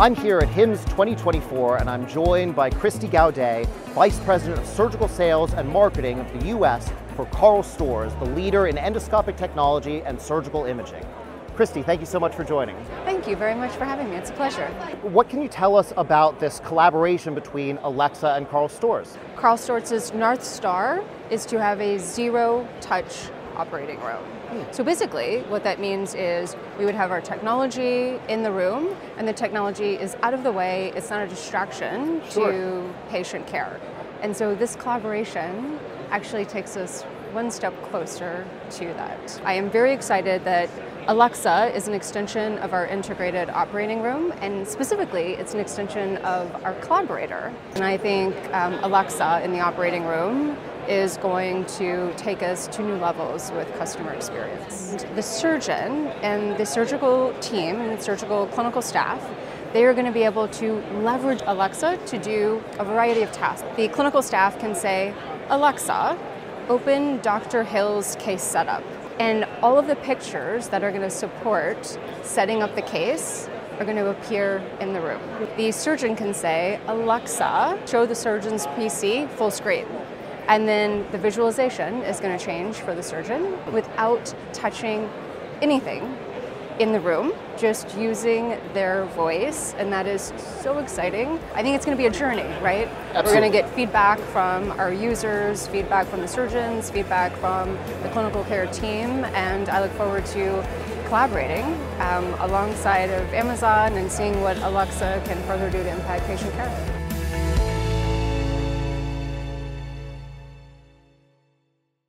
I'm here at HIMSS 2024 and I'm joined by Christy Gaudet, Vice President of Surgical Sales and Marketing of the U.S. for Karl Storz, the leader in endoscopic technology and surgical imaging. Christy, thank you so much for joining. Thank you very much for having me. It's a pleasure. What can you tell us about this collaboration between Alexa and Karl Storz? Karl Storz's North Star is to have a zero touch operating room. Hmm. So basically, what that means is we would have our technology in the room, and the technology is out of the way, it's not a distraction sure. to patient care. And so this collaboration actually takes us one step closer to that. I am very excited that Alexa is an extension of our integrated operating room, and specifically, it's an extension of our collaborator. And I think um, Alexa in the operating room is going to take us to new levels with customer experience. The surgeon and the surgical team and the surgical clinical staff they are going to be able to leverage Alexa to do a variety of tasks. The clinical staff can say, Alexa, open Dr. Hill's case setup. And all of the pictures that are going to support setting up the case are going to appear in the room. The surgeon can say, Alexa, show the surgeon's PC full screen. And then the visualization is going to change for the surgeon without touching anything in the room, just using their voice, and that is so exciting. I think it's going to be a journey, right? Absolutely. We're going to get feedback from our users, feedback from the surgeons, feedback from the clinical care team, and I look forward to collaborating um, alongside of Amazon and seeing what Alexa can further do to impact patient care.